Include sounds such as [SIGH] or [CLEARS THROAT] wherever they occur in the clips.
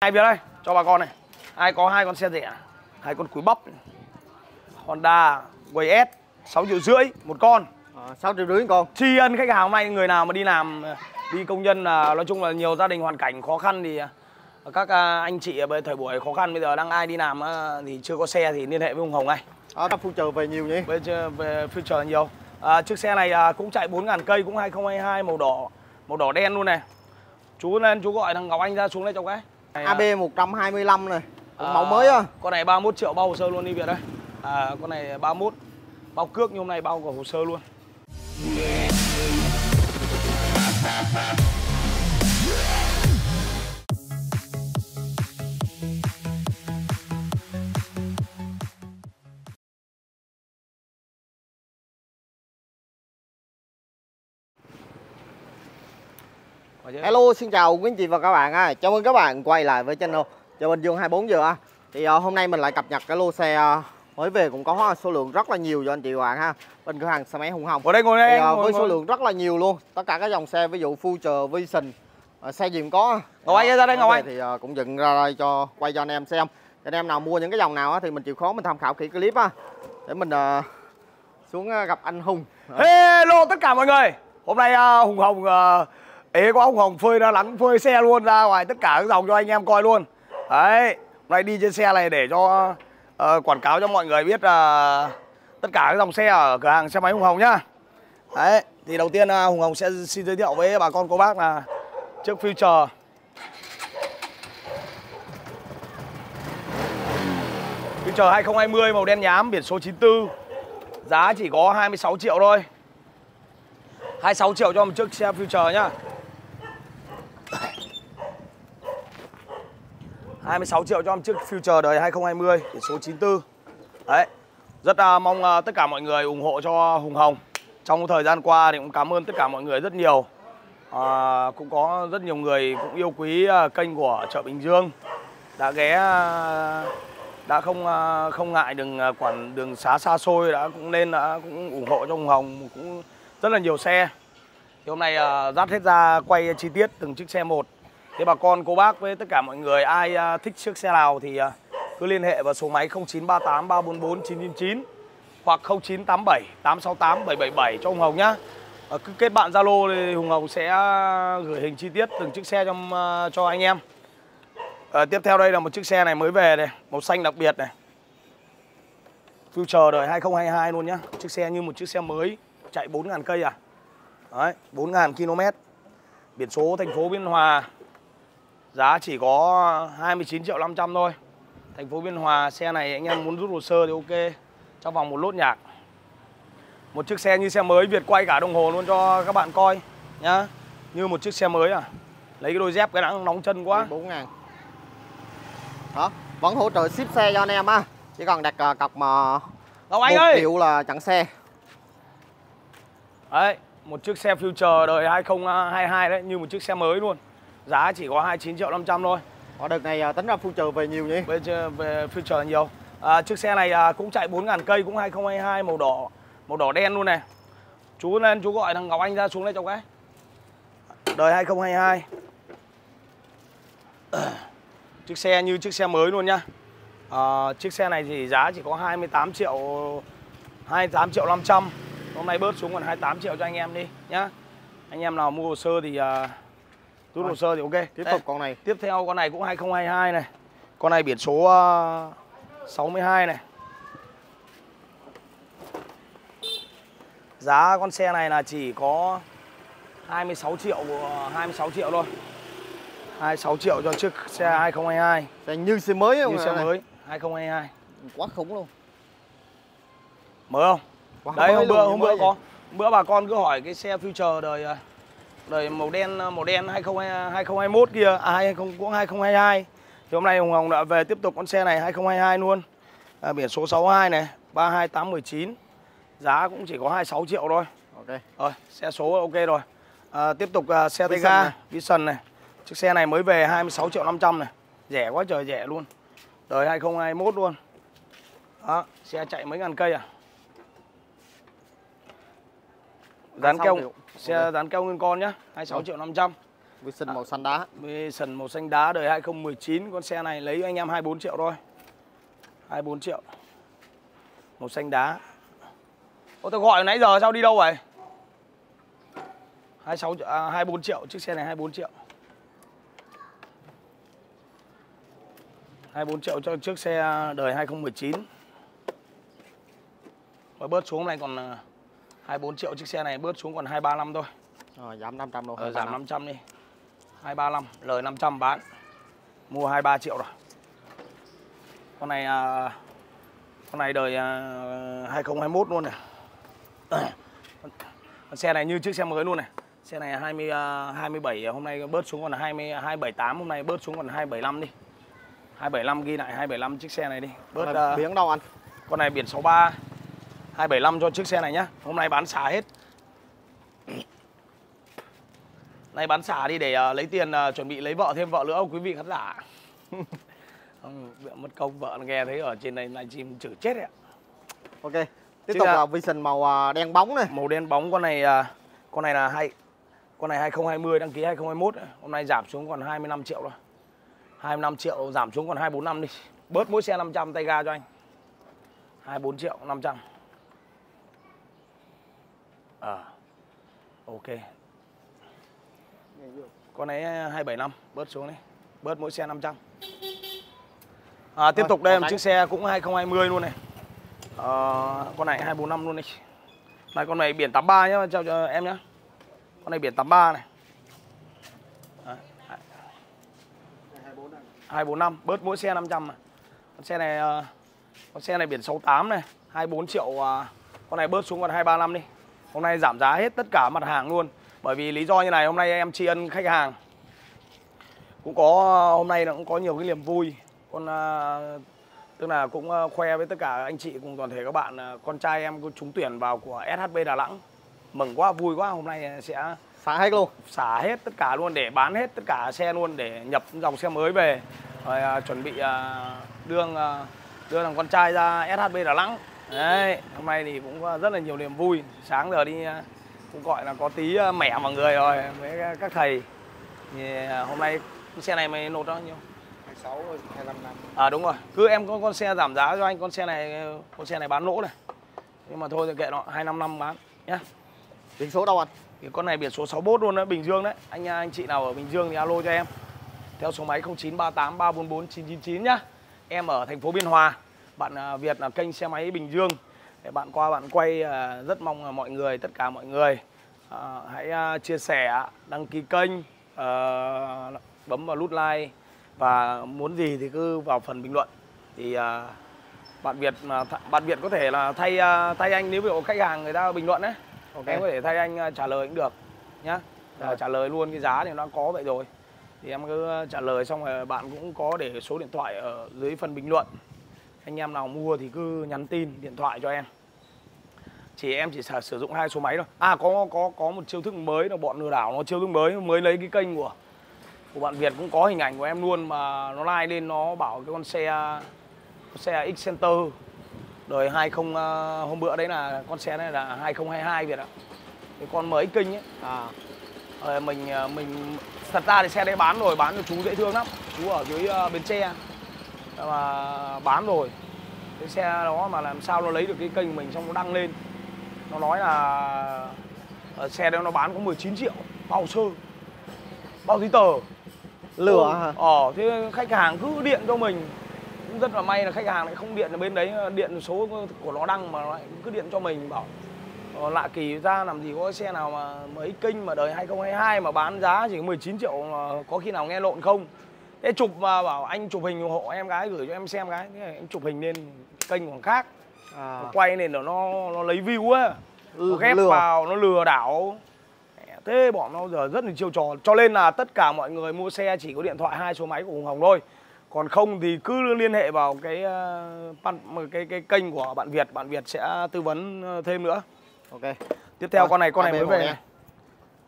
Hai phía đây, cho bà con này. Ai có hai con xe rẻ, hai con cúi bắp. Honda Way S 6 triệu rưỡi một con. à, 6 triệu rưỡi con Tri ân khách hàng hôm nay người nào mà đi làm đi công nhân là nói chung là nhiều gia đình hoàn cảnh khó khăn thì à, các à, anh chị ở thời buổi khó khăn bây giờ đang ai đi làm à, thì chưa có xe thì liên hệ với Hùng Hồng ở đó future về nhiều nhỉ giờ về future nhiều. À, chiếc xe này à, cũng chạy 4.000 cây cũng 2022 màu đỏ màu đỏ đen luôn này. Chú lên chú gọi thằng Ngọc Anh ra xuống đây cho cái. À, AB 125 này à, mẫu mới á Con này 31 triệu bao hồ sơ luôn đi Việt đây. À, con này 31 bao cước như hôm nay bao cả hồ sơ luôn. Chứ? Hello xin chào quý anh chị và các bạn ha. Chào mừng các bạn quay lại với channel Chào Bình Dương 24 giờ ha. Thì uh, hôm nay mình lại cập nhật cái lô xe uh, mới về cũng có số lượng rất là nhiều cho anh chị và bạn ha. Bên cửa hàng xe máy Hùng Hồng. Ngồi đây ngồi đây Thì, uh, ngồi, với ngồi. số lượng rất là nhiều luôn. Tất cả các dòng xe ví dụ Future, Vision, uh, xe gì cũng có. Ngọc Anh ra đây, Về Anh. Thì uh, cũng dựng ra đây cho quay cho anh em xem. Anh em nào mua những cái dòng nào á thì mình chịu khó mình tham khảo kỹ clip ha. Để mình uh, xuống uh, gặp anh Hùng. Hello tất cả mọi người Hôm nay à, Hùng Hồng à, ế có ông Hồng phơi ra nắng phơi xe luôn ra ngoài tất cả các dòng cho anh em coi luôn. Đấy Hôm nay đi trên xe này để cho uh, quảng cáo cho mọi người biết là tất cả các dòng xe ở cửa hàng xe máy Hùng Hồng nhá. Đấy thì đầu tiên uh, Hùng Hồng sẽ xin giới thiệu với bà con cô bác là chiếc Future. Future 2020 màu đen nhám biển số 94 Giá chỉ có 26 triệu thôi. 26 triệu cho một chiếc xe Future nhá. 26 triệu cho em chiếc Future đời 2020 biển số 94 Đấy Rất là mong à, tất cả mọi người ủng hộ cho Hùng Hồng. Trong thời gian qua thì cũng cảm ơn tất cả mọi người rất nhiều. À, Cũng có rất nhiều người cũng yêu quý à, kênh của chợ Bình Dương. Đã ghé à, đã không à, không ngại đường à, quản đường xá xa xôi đã cũng lên đã à, cũng ủng hộ cho Hùng Hồng. Cũng rất là nhiều xe. Thì hôm nay à, dắt hết ra quay chi tiết từng chiếc xe một. Thế bà con cô bác với tất cả mọi người ai à, thích chiếc xe nào thì à, cứ liên hệ vào số máy 0938 344 999 hoặc 0987 868 777 cho ông Hồng nhá. À, cứ kết bạn Zalo thì Hùng Hồng sẽ à, gửi hình chi tiết từng chiếc xe cho à, cho anh em. Ờ, tiếp theo đây là một chiếc xe này mới về này, màu xanh đặc biệt này. Future đời 2022 luôn nhá. Chiếc xe như một chiếc xe mới, chạy 4.000 cây à. Đấy, 4.000 km. Biển số thành phố Biên Hòa. Giá chỉ có 29 triệu 500 thôi. Thành phố Biên Hòa, xe này anh em muốn rút hồ sơ thì ok. Trong vòng một lốt nhạc. Một chiếc xe như xe mới, Việt quay cả đồng hồ luôn cho các bạn coi nhá. Như một chiếc xe mới à. Lấy cái đôi dép cái nắng nóng chân quá. 4 ngàn Đó, vẫn hỗ trợ ship xe cho anh em á Chỉ cần đặt uh, cọc mà Ngọc Anh 1 ơi! triệu là chặn xe Đấy, một chiếc xe Future đời 2022 đấy, như một chiếc xe mới luôn. Giá chỉ có 29 triệu 500 thôi. Ở đợt này uh, tính ra future về nhiều nhỉ Về, về Future nhiều. À, chiếc xe này à, cũng chạy 4.000 cây, cũng 2022 màu đỏ, màu đỏ đen luôn này. Chú lên chú gọi thằng Ngọc Anh ra xuống đây cho cái. Đời 2022. [CLEARS THROAT] Chiếc xe như chiếc xe mới luôn nhá. À, chiếc xe này thì giá chỉ có 28 triệu 28 triệu 500 Hôm nay bớt xuống còn 28 triệu cho anh em đi nhá Anh em nào mua hồ sơ thì uh, rút hồ sơ thì ok. Tiếp Đây, tục con này. Tiếp theo con này cũng 2022 này. Con này biển số uh, 62 này. Giá con xe này là chỉ có 26 triệu 26 triệu thôi. 26 triệu cho chiếc xe 2022 Xe như xe mới không Như xe mới 2022 Quá khủng luôn. Mới không? Quá Đấy hôm bữa hôm bữa có bữa bà con cứ hỏi cái xe Future đời à, đời màu đen màu đen 2020 2021 kia à 20 cũng 2022. Thì hôm nay Hồng Hồng đã về tiếp tục con xe này 2022 luôn. À, biển số 62 này, 32819. Giá cũng chỉ có 26 triệu thôi. Ok Rồi, xe số ok rồi. À, tiếp tục à, xe tay ga. Vision này. Chiếc xe này mới về 26 triệu 500 này. Rẻ quá trời rẻ luôn. Đời 2021 luôn. Đó, xe chạy mấy ngàn cây à? Dán 26 keo triệu. xe dán keo nguyên con nhá 26 Rồi. triệu 500 Vision màu xanh đá. Vision màu xanh đá đời 2019 con xe này lấy anh em 24 triệu thôi. 24 triệu. Màu xanh đá. Ô tôi gọi nãy giờ sao đi đâu vậy? 26 à, 24 triệu chiếc xe này 24 triệu. 24 triệu cho chiếc xe đời 2019 Và bớt xuống này còn à, 24 triệu chiếc xe này bớt xuống còn 235 thôi. Rồi giảm 500 luôn. Ờ, giảm 500 đi. 235 lời 500 bán. Mua 23 triệu rồi. Con này à, Con này đời à, 2021 luôn này. [COUGHS] Con xe này như chiếc xe mới luôn này. Xe này 20 à, 27 hôm nay bớt xuống còn là 20 278 hôm nay bớt xuống còn 275 đi. 275 ghi lại 275 chiếc xe này đi. Bớt à, Biển đâu anh? con này biển 63 275 cho chiếc xe này nhá. Hôm nay bán xả hết. Nay bán xả đi để ờ, lấy tiền ờ, chuẩn bị lấy vợ thêm vợ nữa quý vị khán giả. [LAUGHS] Không, mất công vợ nghe thấy ở trên này livestream chửi chết đấy ạ. Ok. Tiếp Chứ tục là- Vision màu à, đen bóng này. Màu đen bóng con này à, Con này là hai Con này 2020 đăng ký 2021 ấy. Hôm nay giảm xuống còn 25 triệu rồi 25 triệu giảm xuống còn 245 đi. Bớt mỗi xe 500 tay ga cho anh. 24 triệu 500 Ờ Ok Con này 275 Bớt xuống đi Bớt mỗi xe 500 à, Tiếp tục đây một chiếc xe cũng 2020 luôn này Ờ, Con này 245 luôn đi này con này biển 83 nhá, chào cho em nhá. Con này biển 83 này. Đấy. 245, bớt mỗi xe 500 mà. Con xe này ờ, con xe này biển 68 này, 24 triệu à, con này bớt xuống còn 235 đi. Hôm nay giảm giá hết tất cả mặt hàng luôn. Bởi vì lý do như này hôm nay em tri ân khách hàng. Cũng có hôm nay nó cũng có nhiều cái niềm vui. Con à, tức là cũng ờ, khoe với tất cả anh chị cùng toàn thể các bạn ờ, con trai em cũng trúng tuyển vào của SHB Đà Nẵng mừng quá vui quá hôm nay sẽ Xả hết luôn. xả hết tất cả luôn để bán hết tất cả xe luôn để nhập dòng xe mới về rồi à, chuẩn bị à, đưa à, đưa thằng con trai ra SHB Đà Nẵng đấy hôm nay thì cũng có rất là nhiều niềm vui sáng giờ đi à, cũng gọi là có tí à, mẻ vào người rồi với các thầy thì à, hôm nay cái xe này mày nộp bao nhiêu 26 25 năm. À đúng rồi, cứ em có con xe giảm giá cho anh, con xe này con xe này bán lỗ này. Nhưng mà thôi thì kệ nó, 255 năm bán nhá. Biển số đâu anh? Thì con này biển số 61 luôn đấy, Bình Dương đấy. Anh anh chị nào ở Bình Dương thì alo cho em. Theo số máy 0938 344 999 nhá. Em ở thành phố Biên Hòa. Bạn à, Việt là kênh xe máy Bình Dương. Để bạn qua bạn quay à, rất mong là mọi người tất cả mọi người à, hãy chia sẻ, đăng ký kênh, bấm vào nút like và muốn gì thì cứ vào phần bình luận thì bạn Việt mà bạn Việt có thể là thay thay anh nếu ví dụ khách hàng người ta bình luận đấy Ok. em có thể thay anh trả lời cũng được nhá À, Rồi. trả lời luôn cái giá thì nó có vậy rồi thì em cứ trả lời xong rồi bạn cũng có để số điện thoại ở dưới phần bình luận anh em nào mua thì cứ nhắn tin điện thoại cho em. Chỉ em chỉ sử dụng hai số máy thôi. À có có có một chiêu thức mới là bọn lừa đảo nó chiêu thức mới mới lấy cái kênh của của bạn Việt cũng có hình ảnh của em luôn mà nó like lên nó bảo cái con xe con xe X Center. Đời 20 ờ, hôm bữa đấy là con xe này là 2022 Việt ạ. Cái con MX kinh ấy. À. Ờ, mình ờ, mình thật ra thì xe đấy bán rồi bán cho chú dễ thương lắm. Chú ở dưới ờ, bến tre mà bán rồi. Cái xe đó mà làm sao nó lấy được cái kênh của mình xong nó đăng lên. Nó nói là ờ, xe đấy nó bán có 19 triệu bao sơ bao giấy tờ. Lừa Ừ, hả? Ờ, thế khách hàng cứ điện cho mình. Cũng rất là may là khách hàng lại không điện ở bên đấy điện số của nó đăng mà lại cứ điện cho mình bảo ờ, lạ kỳ ra làm gì có xe nào mà mấy kinh mà đời 2022 mà bán giá chỉ có 19 triệu có khi nào nghe lộn không thế chụp mà bảo anh chụp hình ủng hộ em gái gửi cho em xem cái thế anh chụp hình lên kênh của khác. À. nó quay lên nó nó nó lấy view á. Nó Ừ, ghép lừa. vào nó lừa đảo. Thế bọn nó giờ rất là chiêu trò. Cho nên là tất cả mọi người mua xe chỉ có điện thoại hai số máy của Hùng Hồng thôi. Còn không thì cứ liên hệ vào cái ờ, pan- cái cái kênh của bạn Việt. Bạn Việt sẽ tư vấn ờ, thêm nữa. Ok. tiếp theo Rồi, con này con này mới về này.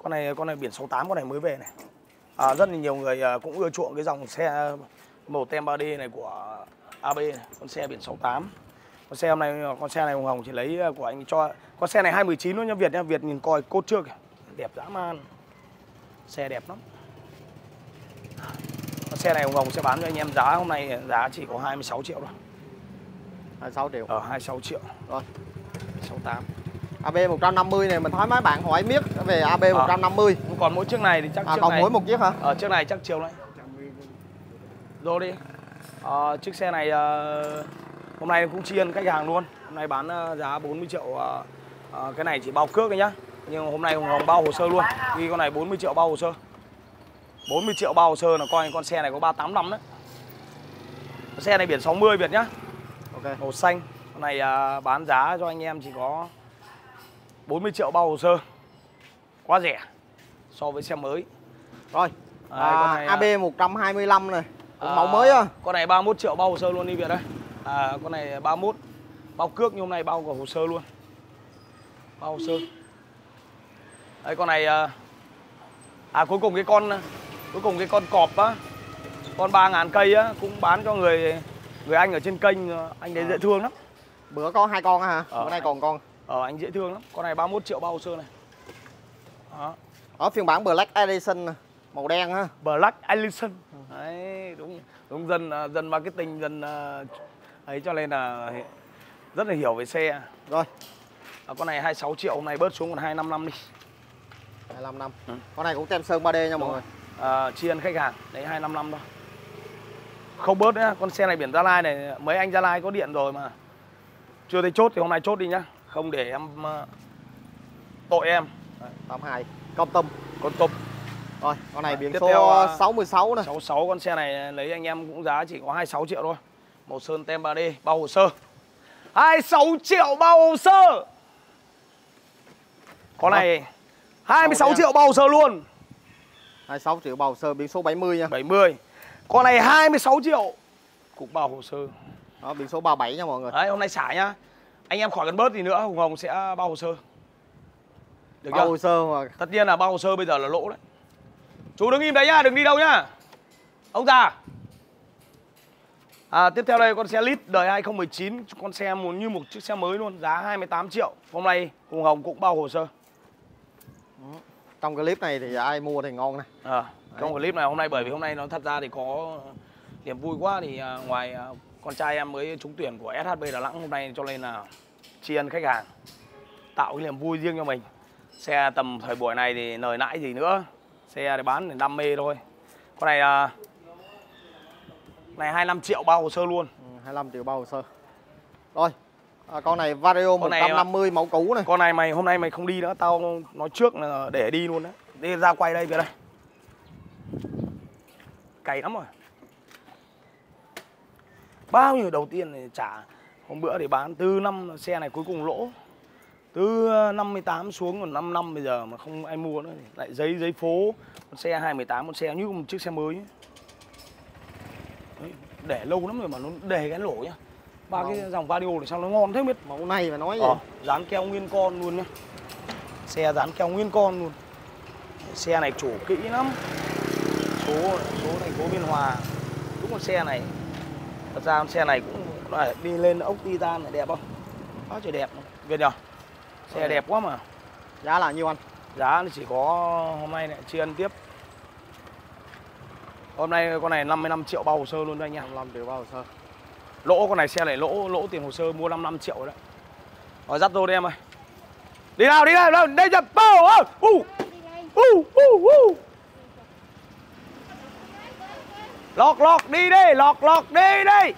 con này con này biển 68 con này mới về này à, rất là nhiều người ờ, cũng ưa chuộng cái dòng xe màu tem 3D này của AB này. con xe biển 68 con xe hôm nay con xe này Hùng Hồng chỉ lấy ờ, của anh cho. Con xe này 219 luôn nha Việt nha. Việt nhìn coi cốt trước kìa. đẹp dã man. Xe đẹp lắm. Xe này Hồng Hồng sẽ bán cho anh em giá hôm nay giá chỉ có 26 triệu thôi. 26 triệu. Ở 26 triệu. Rồi. 68 AB 150 này mình thấy mấy bạn hỏi miết về AB 150 Còn mỗi chiếc này thì chắc à, chiếc còn này mỗi một chiếc hả? Ở chiếc này chắc chiều đấy. Rồi đi. Ờ, Chiếc xe này ờ, hôm nay cũng tri ân khách hàng luôn. Hôm nay bán ờ, giá 40 triệu ờ, ờ, Cái này chỉ bao cước thôi nhá. Nhưng hôm nay Hồng Hồng bao hồ sơ luôn. Ghi con này 40 triệu bao hồ sơ. 40 triệu bao hồ sơ là coi con xe này có 385 đấy. Xe này biển 60 Việt nhá. Ok. Màu xanh. Con này à, bán giá cho anh em chỉ có 40 triệu bao hồ sơ. Quá rẻ So với xe mới. Rồi Đấy, à, con này, à, AB 125 này. Cũng À, mẫu mới á Con này 31 triệu bao hồ sơ luôn đi Việt đây à, Con này 31 Bao cước nhưng hôm nay bao cả hồ sơ luôn. Bao hồ sơ. Đấy con này à, à cuối cùng cái con Cuối cùng cái con cọp á Con 3 ngàn cây á Cũng bán cho người Người anh ở trên kênh Anh đấy À. dễ thương lắm. Bữa có hai con á hả? Bữa nay còn con Ờ anh dễ thương lắm. Con này 31 triệu bao hồ sơ này. Đó. Ở phiên bản Black Edition màu đen ha. Black Ellison Đấy đúng. Đúng dân à, dân marketing dân à, ấy cho nên là rất là hiểu về xe. Rồi. À, con này 26 triệu hôm nay bớt xuống còn 255 đi. 25 năm. Ừ. con này cũng tem sơn 3D nha mọi người. à, tri ân khách hàng. Đấy 255 thôi. Không bớt nữa con xe này biển Gia Lai này mấy anh Gia Lai có điện rồi mà. Chưa thấy chốt thì hôm nay chốt đi nhá không để em à, tội em. 82 công tâm. Con tục rồi con này biển tiếp số theo, à, 66 nè 66 con xe này lấy anh em cũng giá chỉ có 26 triệu thôi. Màu sơn tem 3D bao hồ sơ. 26 triệu bao hồ sơ. Con này 26 Màu đen. triệu bao hồ sơ luôn. 26 triệu bào sơ biển số 70 nha. 70 Con này 26 triệu. Cũng bao hồ sơ. Đó biển số 37 nha mọi người. Đấy hôm nay xả nhá Anh em khỏi cần bớt gì nữa Hồng Hồng sẽ bao hồ sơ. Được bao chưa? hồ sơ mà. Tất nhiên là bao hồ sơ bây giờ là lỗ đấy. Chú đứng im đấy nhá, đừng đi đâu nhá. Ông già. À, Tiếp theo đây con xe Lit đời 2019 Con xe một như một chiếc xe mới luôn Giá 28 triệu. Hôm nay Hùng Hồng cũng bao hồ sơ. Trong clip này thì ai mua thì ngon nè à, Trong clip này hôm nay bởi vì hôm nay nó thật ra thì có Niềm vui quá thì à, ngoài à, con trai em mới trúng tuyển của SHB Đà Nẵng hôm nay cho nên là tri ân khách hàng Tạo cái niềm vui riêng cho mình. Xe tầm thời buổi này thì lời nãi gì nữa Xe để bán để đam mê thôi. Con này à, này 25 triệu bao hồ sơ luôn. Ừ, 25 triệu bao hồ sơ. Rồi à, con này Vario Con này 150 mẫu cũ này. Con này mày hôm nay mày không đi nữa Tao nói trước là để đi luôn đấy. Đi ra quay đây về đây. Cày lắm rồi Bao nhiêu đầu tiên thì trả Hôm bữa thì bán? Từ năm xe này cuối cùng lỗ. Từ 58 xuống còn 5 năm bây giờ mà không ai mua nữa Lại giấy giấy phố. Con xe 218 con xe như một chiếc xe mới. Ấy. Đấy, Để lâu lắm rồi mà nó đề cái lỗ nhá. Ba cái dòng vario này sao nó ngon thế biết? Mẫu này mà nói gì Ờ, dán keo nguyên con luôn nhá. Xe dán keo nguyên con luôn. Xe này chủ kỹ lắm. Số số thành phố Biên Hòa. Đúng con xe này Thật ra con xe này cũng lại đi lên ốc titan này đẹp không? Quá trời đẹp. Việt nhờ Xe Ờ. đẹp quá mà giá là nhiêu anh Giá chỉ có hôm nay lại tri ân tiếp Hôm nay con này 55 triệu bao hồ sơ luôn anh em 55 triệu bao hồ sơ Lỗ con này xe này lỗ lỗ tiền hồ sơ mua 55 triệu đấy Rồi dắt vô đi em ơi Đi nào đi nào, nào đây nhập bao u u u u Lọt lọt đi đi lọt lọt đi đi.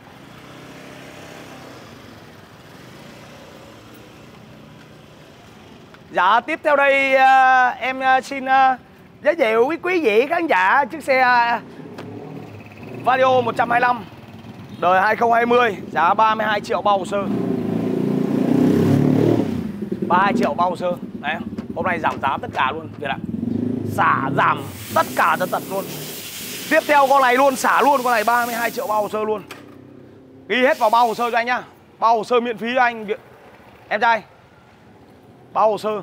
Dạ tiếp theo đây uh, em uh, xin uh, giới thiệu với quý vị khán giả chiếc xe à, Vario 125 Đời 2020 giá 32 triệu bao hồ sơ. 32 triệu bao hồ sơ. Đấy hôm nay giảm giá tất cả luôn Việt ạ. Xả giảm tất cả tất tật luôn. Tiếp theo con này luôn xả luôn. Con này 32 triệu bao hồ sơ luôn. Ghi hết vào bao hồ sơ cho anh nhá. Bao hồ sơ miễn phí cho anh. Em trai. Bao hồ sơ.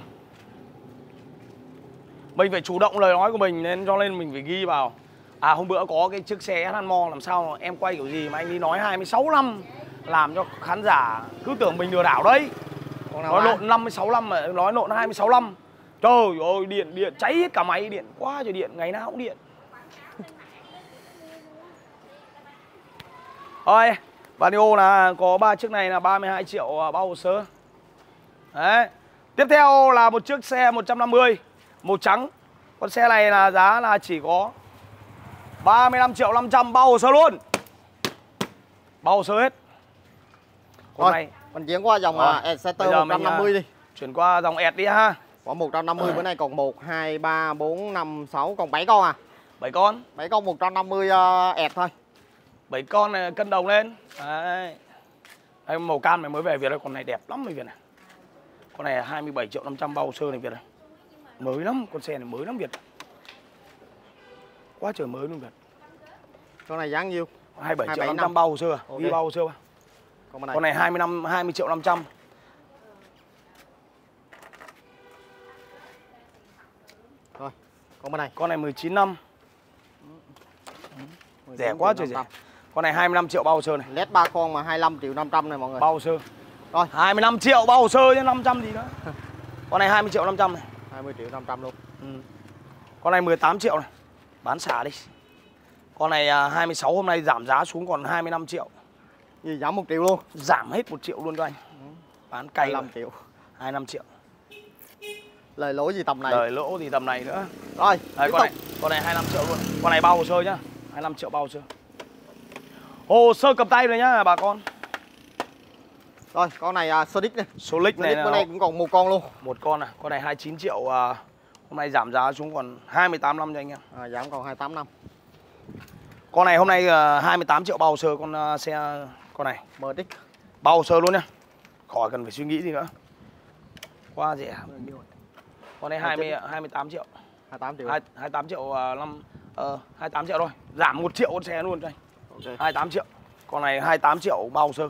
Mình phải chủ động lời nói của mình nên cho nên mình phải ghi vào. À hôm bữa có cái chiếc xe SH Mo làm sao mà em quay kiểu gì mà anh đi nói 26 năm Làm cho khán giả cứ tưởng mình lừa đảo đấy. Nói lộn 56 năm mà nói lộn 26 năm. Trời ơi điện điện cháy hết cả máy điện quá trời điện ngày nào cũng điện Thôi, Vanio là có ba chiếc này là 32 triệu à, bao hồ sơ. Đấy. Tiếp theo là một chiếc xe 150 màu trắng. Con xe này là giá là chỉ có 35 triệu 500 bao hồ sơ luôn. Bao hồ sơ hết. Con Rồi, này mình chuyển qua dòng uh, Exciter bây giờ mình, 150 đi. chuyển qua dòng ẹt đi ha. Quả 150 bữa nay còn 1 2 3 4 5 6 còn 7 con à. 7 con. 7 con 150 uh, ẹt thôi. 7 con này cân đồng lên. Đấy. Đây, màu cam này mới về Việt đây, con này đẹp lắm rồi Việt này. Con này 27 triệu 500 bao sơ này Việt này. Mới lắm, con xe này mới lắm Việt. Quá trời mới luôn Việt. Con này giá nhiêu? 27 triệu 27 500 năm. bao hồ sơ à? Ok. Ghi bao hồ sơ à? Bên này. Con này 25 20 triệu 500. Rồi. Bên này. Con này 19 năm. Rẻ 19 quá trời rẻ. 500. Con này 25 triệu bao hồ sơ này. Led 3 con mà 25 triệu 500 này mọi người. Bao hồ sơ. Rồi. 25 triệu bao hồ sơ chứ 500 gì nữa. [LAUGHS] Con này 20 triệu 500 này. 20 triệu 500 luôn. Ừ. Con này 18 triệu này. Bán xả đi. Con này à, 26 hôm nay giảm giá xuống còn 25 triệu. Gì giảm 1 triệu luôn. Giảm hết 1 triệu luôn cho anh. Bán cay 25 rồi. triệu. 25 triệu. Lời lỗi gì tầm này. Đời lỗ thì tầm này nữa. Rồi, Đấy, con tục. này, con này 25 triệu luôn. Con này bao hồ sơ nhá. 25 triệu bao hồ sơ. Hồ sơ cầm tay rồi nhá bà con. Rồi, con này uh, Sonic này. Solic này Sonic bữa là nay cũng còn một con luôn. một con à. Con này 29 triệu à, hôm nay giảm giá xuống còn 28 năm cho anh em. À, giảm còn 28 năm. Con này hôm nay à, 28 triệu bao sơ con à, xe con này. MX. Bao sơ luôn nhá. Khỏi cần phải suy nghĩ gì nữa. Quá rẻ. Con này 20 28 triệu. 28 triệu. Hai- 28 triệu à, năm ờ 28 triệu thôi. Giảm 1 triệu con xe luôn cho anh okay. 28 triệu. Con này 28 triệu bao hồ sơ.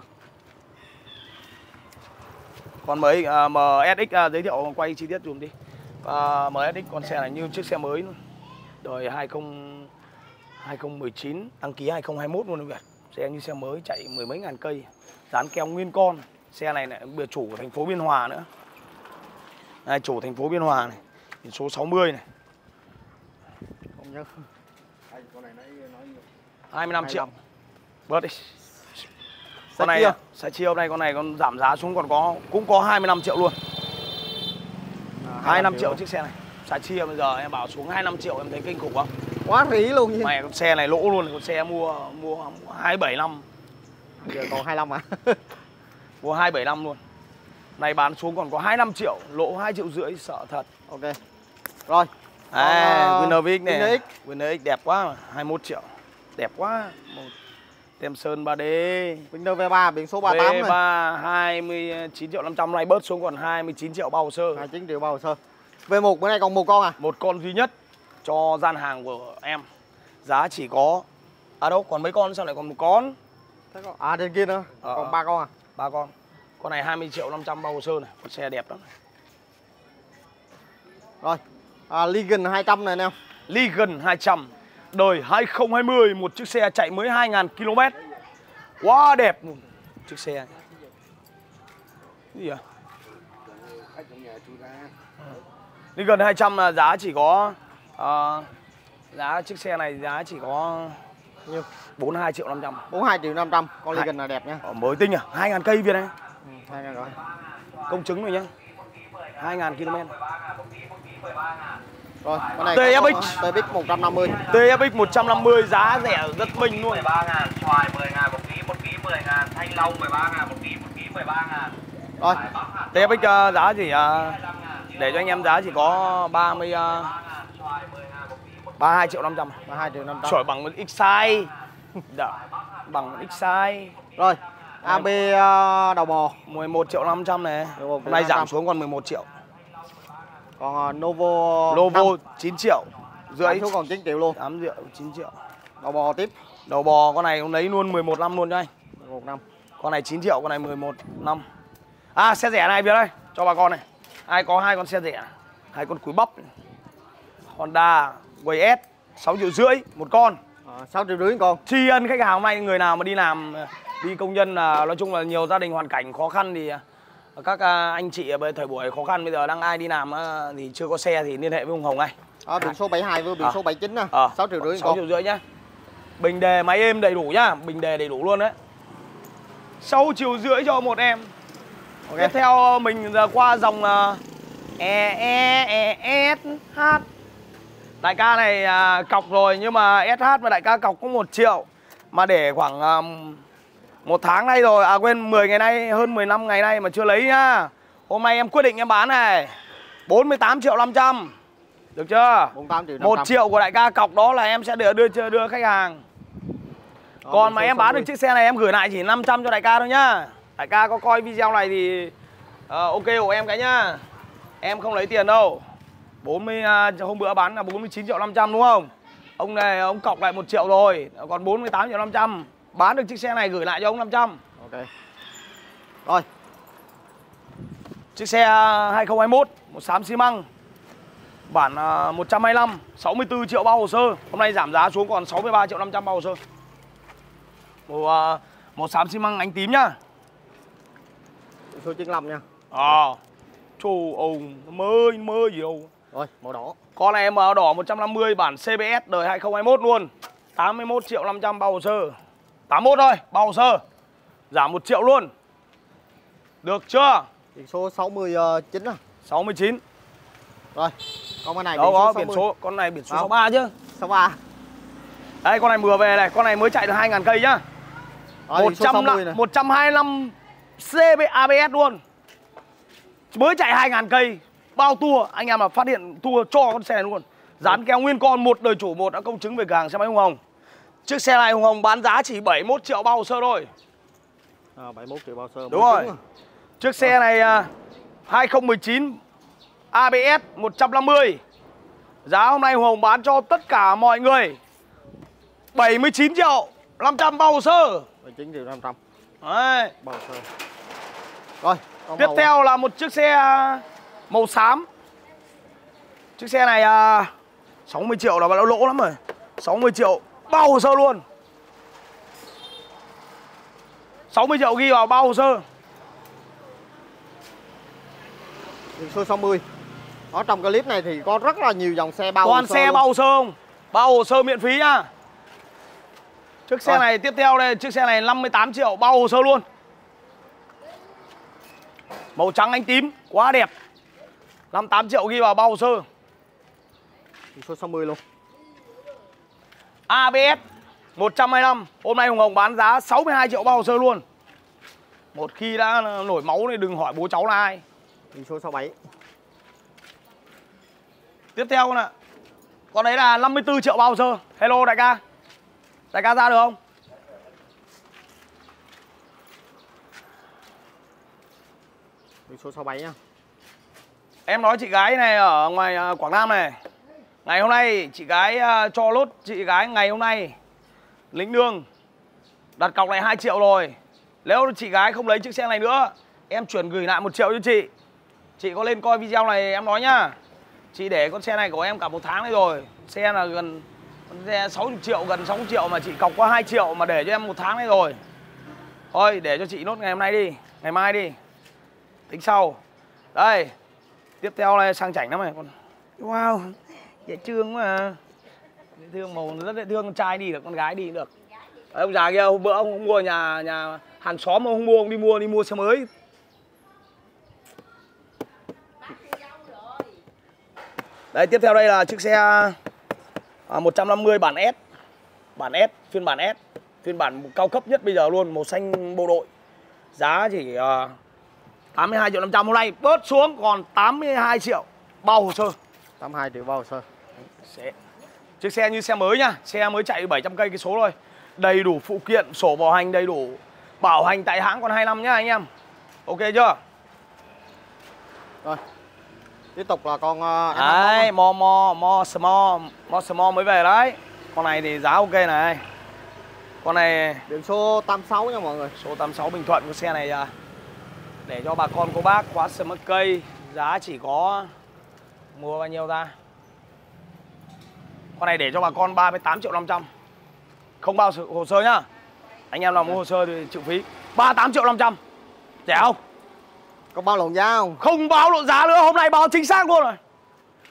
con mới à, uh, MSX uh, à, giới thiệu quay chi tiết dùm đi. À, uh, MSX con xe này như chiếc xe mới luôn. Đời 20 2019 đăng ký 2021 luôn Việt. Xe như xe mới chạy mười mấy ngàn cây. Dán keo nguyên con. Xe này lại biệt chủ của thành phố Biên Hòa nữa. Đây, chủ thành phố Biên Hòa này. Biển số 60 này. Không nhớ. 25 triệu. 25. Bớt đi. Con này sẽ chia hôm nay con này con giảm giá xuống còn có cũng có 25 triệu luôn. À, 25 triệu chiếc xe này. Xài chia bây giờ em bảo xuống 25 triệu em thấy kinh khủng không? Quá rỉ luôn chứ. Mày con xe này lỗ luôn, con xe mua mua 275, Giờ còn 25 à. [LAUGHS] mua 275 luôn. Này bán xuống còn có 25 triệu, lỗ 2 triệu rưỡi sợ thật. ok. Rồi. À, Còn, Winner Vic này. Winner X. Winner X đẹp quá mà, 21 triệu. Đẹp quá. Một tem sơn 3D. Windows V3 biển số 38 này. V3 29 triệu 500 này bớt xuống còn 29 triệu bao hồ sơ. 29 triệu bao hồ sơ. V1 bữa nay còn một con à? Một con duy nhất cho gian hàng của em. Giá chỉ có À đâu, còn mấy con sao lại còn một con? À trên kia nữa. Ờ, còn ba con à? Ba con. Con này 20 triệu 500 bao hồ sơ này, con xe đẹp lắm. Rồi. À, Legion 200 này nè. Legion 200 đời 2020 một chiếc xe chạy mới 2.000 km. Quá đẹp luôn. Chiếc xe. Cái gì à? Legion 200 là giá chỉ có ờ, giá chiếc xe này giá chỉ có Nhiêu? 42 triệu 500. 42 triệu 500. Con Legion là đẹp nha. Ờ, mới tinh à? 2.000 cây Việt này. Ừ, hai ngàn rồi. Công chứng rồi nhá. 2.000 km. Rồi, con này TFX. TFX 150. TFX 150 giá rẻ rất bình luôn. 13 ngàn, xoài 10 ngàn một ký, một ký 10 ngàn, thanh long 13 ngàn một ký, một ký 13 ngàn. Rồi, TFX ờ, giá chỉ ờ, để cho anh em giá chỉ có 30 uh, 32 triệu 500. 32 triệu 500. Sỏi bằng một X size. Dạ, bằng một X size. Rồi, AB ờ, đầu bò. 11 triệu 500 này. 11 Hôm nay giảm 500. xuống còn 11 triệu. Còn ờ, Novo Lovo 5, 9 triệu. Rưỡi xuống còn 9 triệu luôn. 8 triệu 9 triệu. Đầu bò tiếp. Đầu bò con này cũng lấy luôn 11 năm luôn cho anh. một năm. Con này 9 triệu, con này 11 năm. À xe rẻ này Việt ơi, cho bà con này. Ai có hai con xe rẻ, hai con cúi bắp. Honda Way S 6 triệu rưỡi một con. Ờ, 6 triệu rưỡi con. Tri ân khách hàng hôm nay người nào mà đi làm đi công nhân là nói chung là nhiều gia đình hoàn cảnh khó khăn thì à, các à, anh chị ở thời buổi khó khăn bây giờ đang ai đi làm à, thì chưa có xe thì liên hệ với Hùng Hồng ngay. Ở biển số 72 với biển À. số 79 nè. Ờ, 6 triệu rưỡi 6 con. triệu rưỡi nhá. Bình đề máy êm đầy đủ nhá, bình đề đầy đủ luôn đấy. 6 triệu rưỡi cho một em ok Tiếp theo mình giờ qua dòng uh, E E E S H Đại ca này à, cọc rồi nhưng mà SH mà đại ca cọc có 1 triệu Mà để khoảng à, một tháng nay rồi À quên 10 ngày nay hơn 15 ngày nay mà chưa lấy nhá. Hôm nay em quyết định em bán này. 48 triệu 500 Được chưa? 48 triệu 1 500. triệu của đại ca cọc đó là em sẽ đưa đưa đưa, khách hàng. Đó, Còn mà em bán 60. được chiếc xe này em gửi lại chỉ 500 cho đại ca thôi nhá. Đại ca có coi video này thì ờ, ok của em cái nhá. Em không lấy tiền đâu. 40 à, hôm bữa bán là 49 triệu 500 đúng không? Ông này ông cọc lại 1 triệu rồi, còn 48 triệu 500. Bán được chiếc xe này gửi lại cho ông 500. ok rồi Chiếc xe 2021 một xám xi măng. Bản à, 125, 64 triệu bao hồ sơ. Hôm nay giảm giá xuống còn 63 triệu 500 bao hồ sơ. Một à, một xám xi măng ánh tím nhá. số 95 nha À. Trời ông mơ mơ gì đâu. rồi màu đỏ Con này màu đỏ 150 bản CBS đời 2021 luôn 81 triệu 500 bao hồ sơ 81 thôi bao hồ sơ. Giảm 1 triệu luôn. Được chưa? Biển số 69 à 69 rồi còn cái này Đâu có biển 60. số Con này biển số Đâu? 63 chứ. 63 Đây con này vừa về này Con này mới chạy được 2.000 cây nhá. Rồi biển số 60 100 này. 125 CB ABS luôn. Mới chạy 2.000 cây. Bao tour Anh em mà phát hiện tour cho con xe luôn. Dán keo nguyên con một đời chủ một đã công chứng về cửa hàng xe máy Hùng Hồng Chiếc xe này Hùng Hồng bán giá chỉ 71 triệu bao hồ sơ thôi. À, 71 triệu bao sơ Đúng rồi. à. Chiếc xe này à, 2019 ABS 150 Giá hôm nay Hùng Hồng bán cho tất cả mọi người 79 triệu 500 bao hồ sơ. 19 triệu 500 Đấy. bao sơ. Rồi Tiếp theo là một chiếc xe à, màu xám. Chiếc xe này à, 60 triệu là lỗ lắm rồi. 60 triệu bao hồ sơ luôn. 60 triệu ghi vào bao hồ sơ. Biển số 60 ở trong clip này thì có rất là nhiều dòng xe bao Toàn hồ sơ xe luôn. bao hồ sơ không? Bao hồ sơ miễn phí nhá. Chiếc xe Rồi. này tiếp theo đây Chiếc xe này 58 triệu bao hồ sơ luôn. Màu trắng ánh tím Quá đẹp. 58 triệu ghi vào bao hồ sơ. Biển số 60 luôn ABS 125 Hôm nay Hùng Hồng bán giá 62 triệu bao hồ sơ luôn. Một khi đã nổi máu thì đừng hỏi bố cháu là ai. Biển số 67 Tiếp theo con ạ. Con đấy là 54 triệu bao hồ sơ. Hello đại ca. Đại ca ra được không? biển số 67 nha Em nói chị gái này ở ngoài à, Quảng Nam này Ngày hôm nay chị gái uh, cho lốt chị gái ngày hôm nay Lĩnh lương Đặt cọc này 2 triệu rồi. Nếu chị gái không lấy chiếc xe này nữa Em chuyển gửi lại một triệu cho chị. Chị có lên coi video này em nói nhá. Chị để con xe này của em cả một tháng nay rồi. Xe là gần con xe 60 triệu gần 60 triệu mà chị cọc qua 2 triệu mà để cho em một tháng này rồi. Thôi để cho chị nốt ngày hôm nay đi Ngày mai đi. Tính sau. Đây Tiếp theo này sang chảnh lắm này con. Wow Dễ thương quá à. Dễ thương màu rất dễ thương con trai đi được con gái đi được. Đấy, ông già kia hôm bữa ông, ông mua nhà nhà hàng xóm ông không mua ông đi mua đi mua xe mới. Đây tiếp theo đây là chiếc xe à, 150 bản S. Bản S, phiên bản S. Phiên bản cao cấp nhất bây giờ luôn Màu xanh bộ đội. Giá chỉ à, 82 triệu 500 hôm nay bớt xuống còn 82 triệu. Bao hồ sơ. 82 triệu bao hồ sơ xe. Chiếc xe như xe mới nhá Xe mới chạy 700 cây cái số thôi. Đầy đủ phụ kiện, sổ bảo hành đầy đủ Bảo hành tại hãng còn 2 năm nhá anh em. Ok chưa? rồi. Tiếp tục là con uh, Đấy, mo mo mo small Mo small mới về đấy. Con này thì giá ok này. Con này biển số 86 nha mọi người. Số 86 Bình Thuận của xe này à, Để cho bà con cô bác quá sớm mất cây Giá chỉ có Mua bao nhiêu ra Con này để cho bà con 38 triệu 500 Không bao hồ sơ nhá Anh em nào mua hồ sơ thì chịu phí 38 triệu 500 Rẻ không? có bao lộn giá không Không báo lộ giá nữa Hôm nay báo chính xác luôn rồi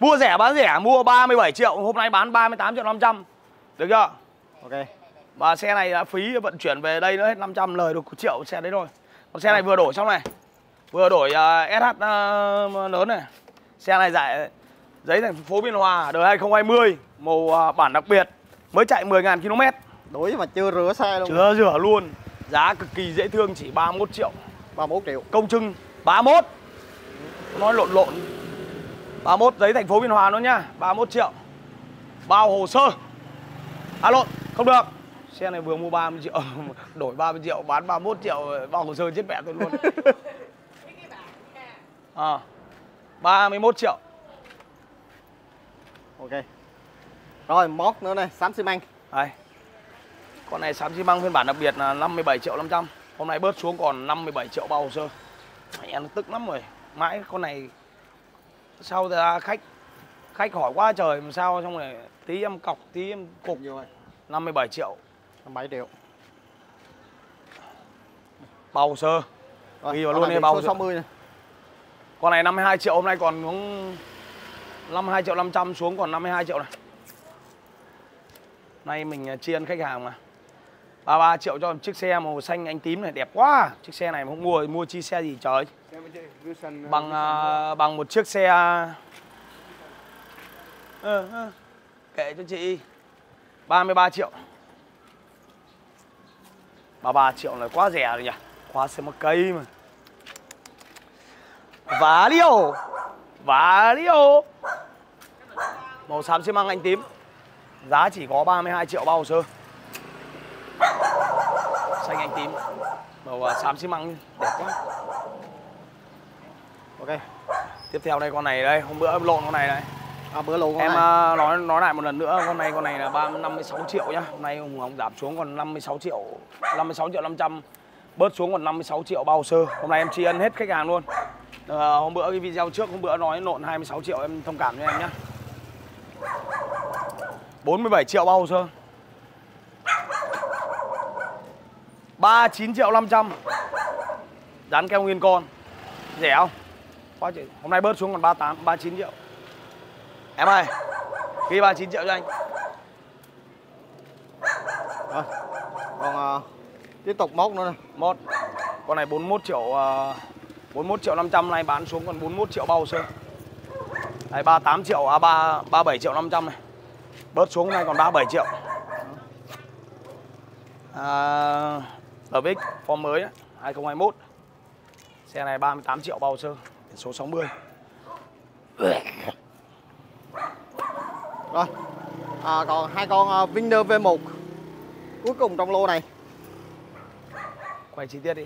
Mua rẻ bán rẻ Mua 37 triệu Hôm nay bán 38 triệu 500 Được chưa? ok Và xe này đã phí vận chuyển về đây nữa hết 500 lời được triệu xe đấy rồi. Còn xe này vừa đổi xong này. Vừa đổi uh, SH uh, lớn này. Xe này giải giấy thành phố Biên Hòa đời 2020 màu uh, bản đặc biệt mới chạy 10.000 km. Đuổi mà chưa rửa xe luôn. Chưa rửa luôn. Giá cực kỳ dễ thương chỉ 31 triệu. 31 triệu. Công trưng 31. Nói lộn lộn. 31 giấy thành phố Biên Hòa nữa nhá, 31 triệu. Bao hồ sơ. À lộn, không được. Xe này vừa mua 30 triệu, [LAUGHS] đổi 30 triệu, bán 31 triệu, bao hồ sơ chết mẹ tôi luôn. [LAUGHS] À, 31 triệu. Ok. Rồi, mót nữa này, xám xi măng. Đây. Con này xám xi măng phiên bản đặc biệt là 57 triệu 500. Hôm nay bớt xuống còn 57 triệu bao hồ sơ. Mẹ nó tức lắm rồi. Mãi con này sau ra khách khách hỏi quá trời làm sao xong rồi tí em cọc tí em cục rồi. 57 triệu 57 triệu. bao hồ sơ Rồi, Ghi vào luôn đi, bao số giờ. 60 này. con này 52 triệu hôm nay còn xuống 52 triệu 500 xuống còn 52 triệu này. Nay mình à, tri ân khách hàng mà. 33 triệu cho một chiếc xe màu xanh ánh tím này đẹp quá. Chiếc xe này mà không mua mua chi xe gì trời. Bằng à, bằng một chiếc xe ờ, ờ, kệ cho chị. 33 triệu. 33 triệu là quá rẻ rồi nhỉ? Quá xe một cây mà. Vá liêu! Vá liêu Màu xám xi măng anh tím Giá chỉ có 32 triệu bao hồ sơ Xanh anh tím Màu à, xám xi măng đẹp quá Ok. Tiếp theo đây con này đây Hôm bữa em lộn con này này À, bữa lô con Em này. à, nói nói lại một lần nữa con này con này là 3 56 triệu nhá. Hôm nay Hùng Hồng giảm xuống còn 56 triệu 56 triệu 500 bớt xuống còn 56 triệu bao hồ sơ. Hôm nay em tri ân hết khách hàng luôn. Ờ, hôm bữa cái video trước hôm bữa nói lộn 26 triệu em thông cảm cho em nhá. 47 triệu bao hồ sơ. 39 triệu 500 Dán keo nguyên con Rẻ không? Quá chị. Hôm nay bớt xuống còn 38 39 triệu Em ơi Ghi 39 triệu cho anh Rồi. Còn uh, tiếp tục móc nữa này. Một Con này 41 triệu à, uh, 41 triệu 500 này bán xuống còn 41 triệu bao hồ sơ Đấy 38 triệu à 3 37 triệu 500 này Bớt xuống này còn 37 triệu à, RX form mới đấy, 2021 Xe này 38 triệu bao sơ Biển số 60 Rồi. À, còn hai con à, Vinder V1 cuối cùng trong lô này. Quay chi tiết đi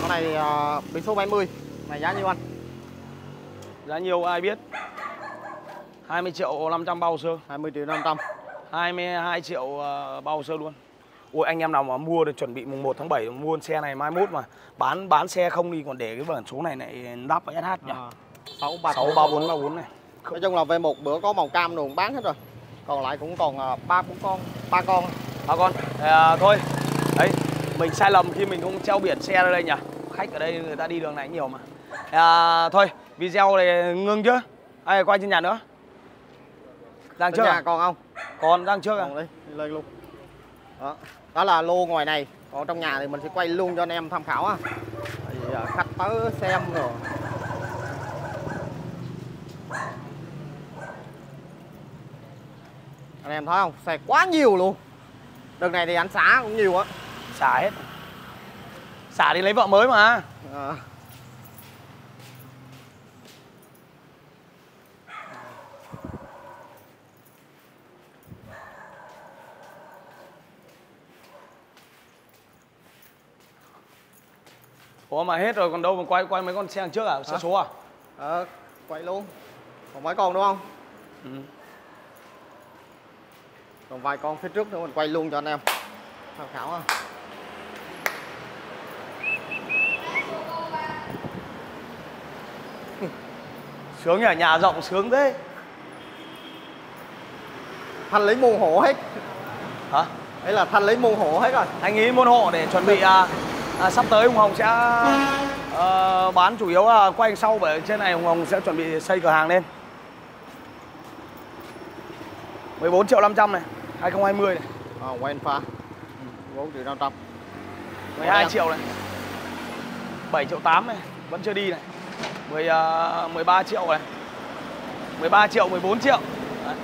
Con này à, biển số 70. Này giá nhiêu anh? Giá nhiều ai biết 20 triệu 500 bao sơ 20 triệu 500. 22 triệu uh, bao sơ luôn Ôi anh em nào mà mua được chuẩn bị mùng 1 tháng 7 mua xe này mai mốt mà bán bán xe không đi còn để cái bản số này này lắp vào SH nhỉ. À, 634. 63434 này. Nói chung là V1 bữa có màu cam rồi cũng bán hết rồi. Còn lại cũng còn à, ba bốn con, ba con. Bà con, à, thôi. Đấy, mình sai lầm khi mình không treo biển xe ra đây nhỉ. Khách ở đây người ta đi đường này nhiều mà. À, thôi, video này ngưng chưa? Ai quay trên nhà nữa? Đang trước nhà à? còn không? Còn đang trước à? Còn đi, đi lên luôn. Đó. Đó là lô ngoài này. Còn trong nhà thì mình sẽ quay luôn cho anh em tham khảo á. Vì à, khách tới xem rồi. Anh em thấy không? Xe quá nhiều luôn. Đợt này thì anh xả cũng nhiều á. Xả hết. Xả đi lấy vợ mới mà. À. Ủa mà hết rồi còn đâu mà quay quay mấy con xe đằng trước à? Xe Hả? số à? Ờ, quay luôn. Còn mấy con đúng không? Ừ. Còn vài con phía trước nữa mình quay luôn cho anh em tham khảo ha. Sướng nhỉ, nhà rộng sướng thế. Thanh lý môn hộ hết. Hả? Đấy là thanh lý môn hộ hết rồi. Anh nghĩ môn hộ để chuẩn bị à, à, sắp tới Hùng Hồng sẽ ờ, bán chủ yếu là quay sau bởi trên này Hùng Hồng sẽ chuẩn bị xây cửa hàng lên. 14 triệu 500 này 2020 này. À, quen pha 4 triệu 500 12 em. triệu này. 7 triệu 8 này Vẫn chưa đi này. 10, uh, 13 triệu này. 13 triệu 14 triệu. Đấy.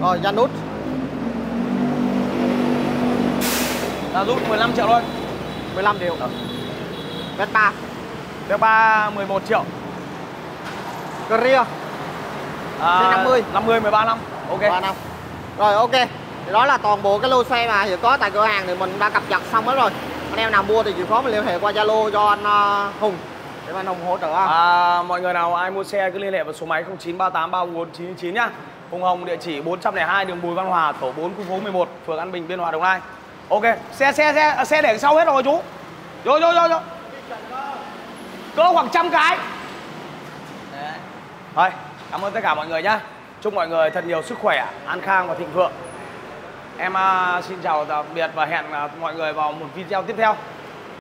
rồi Janus Là rút 15 triệu thôi. 15 triệu Ờ. Vespa Vespa 11 triệu. Korea à, Xe 50. 50 13 năm. Ok. Ba năm. Rồi ok. Thì đó là toàn bộ cái lô xe mà hiện có tại cửa hàng thì mình đã cập nhật xong hết rồi. Anh em nào mua thì chịu khó mình liên hệ qua zalo cho anh ờ, hùng. Để anh hùng hỗ trợ à, Mọi người nào ai mua xe cứ liên hệ vào số máy 0938349999 nhá. Hùng Hồng địa chỉ 402 đường Bùi Văn Hòa tổ 4 khu phố 11 phường An Bình Biên Hòa Đồng Nai Ok xe xe xe à, xe để sau hết rồi chú. Vô vô vô vô. Cỡ khoảng trăm cái. Đấy. Thôi cảm ơn tất cả mọi người nhá. Chúc mọi người thật nhiều sức khỏe, an khang và thịnh vượng. Em à, xin chào tạm biệt và hẹn à, mọi người vào một video tiếp theo